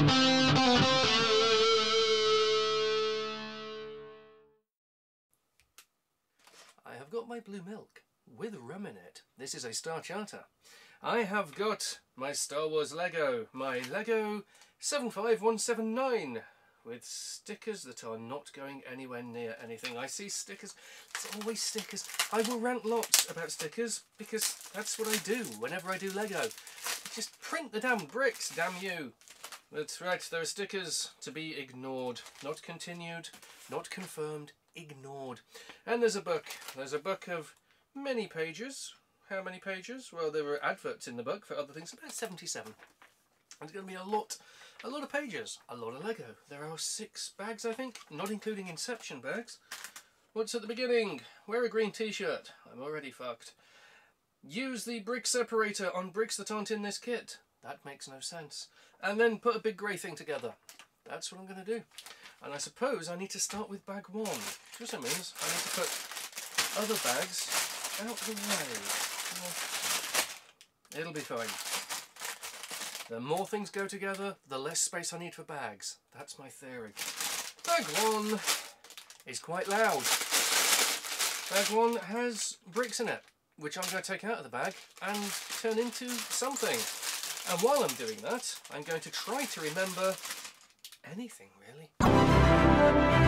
I have got my blue milk with rum in it. This is a Star Charter. I have got my Star Wars Lego, my Lego 75179 with stickers that are not going anywhere near anything. I see stickers, it's always stickers. I will rant lots about stickers because that's what I do whenever I do Lego. Just print the damn bricks, damn you. That's right, there are stickers to be ignored. Not continued, not confirmed, ignored. And there's a book. There's a book of many pages. How many pages? Well, there were adverts in the book for other things, about 77. There's going to be a lot, a lot of pages, a lot of Lego. There are six bags, I think, not including Inception bags. What's at the beginning? Wear a green t-shirt. I'm already fucked. Use the brick separator on bricks that aren't in this kit. That makes no sense. And then put a big grey thing together. That's what I'm going to do. And I suppose I need to start with bag one, which also means I need to put other bags out the way. It'll be fine. The more things go together, the less space I need for bags. That's my theory. Bag one is quite loud. Bag one has bricks in it, which I'm going to take out of the bag and turn into something. And while I'm doing that, I'm going to try to remember anything really.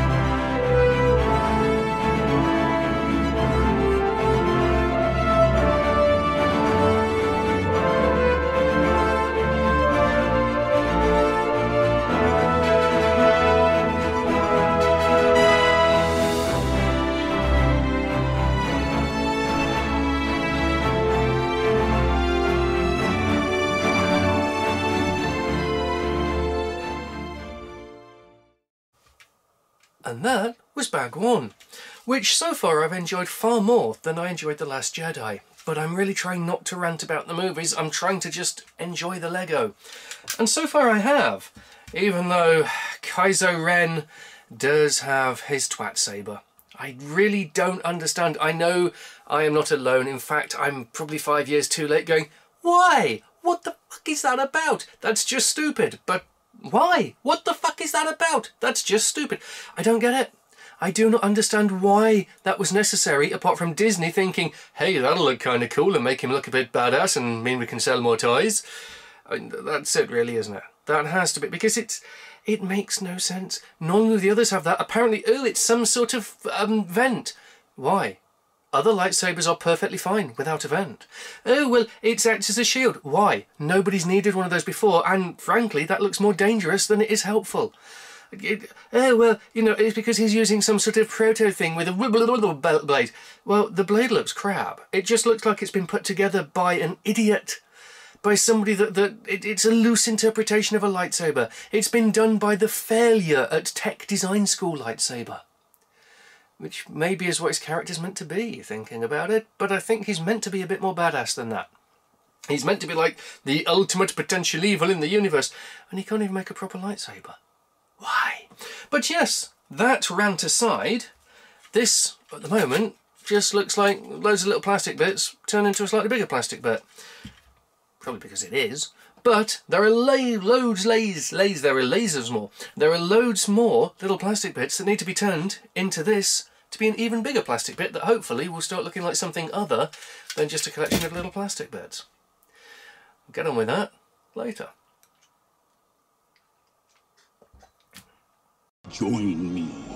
And that was bag one, which so far I've enjoyed far more than I enjoyed The Last Jedi. But I'm really trying not to rant about the movies, I'm trying to just enjoy the Lego. And so far I have, even though Kylo Ren does have his twat saber. I really don't understand. I know I am not alone. In fact, I'm probably five years too late going, why? What the fuck is that about? That's just stupid. But why? What the fuck is that about? That's just stupid. I don't get it. I do not understand why that was necessary, apart from Disney thinking, hey, that'll look kind of cool and make him look a bit badass and mean we can sell more toys. I mean, that's it really, isn't it? That has to be, because it's, it makes no sense. None of the others have that. Apparently, oh, it's some sort of um, vent. Why? Other lightsabers are perfectly fine without a vent. Oh, well, it acts as a shield. Why? Nobody's needed one of those before, and frankly, that looks more dangerous than it is helpful. It, oh, well, you know, it's because he's using some sort of proto thing with a blade. Well, the blade looks crap. It just looks like it's been put together by an idiot. By somebody that, that it, it's a loose interpretation of a lightsaber. It's been done by the failure at tech design school lightsaber which maybe is what his character's meant to be, thinking about it, but I think he's meant to be a bit more badass than that. He's meant to be like the ultimate potential evil in the universe, and he can't even make a proper lightsaber. Why? But yes, that rant aside, this, at the moment, just looks like loads of little plastic bits turn into a slightly bigger plastic bit. Probably because it is. But there are loads, lays, lays, there are lasers more. There are loads more little plastic bits that need to be turned into this to be an even bigger plastic bit that hopefully will start looking like something other than just a collection of little plastic bits. We'll get on with that later. Join me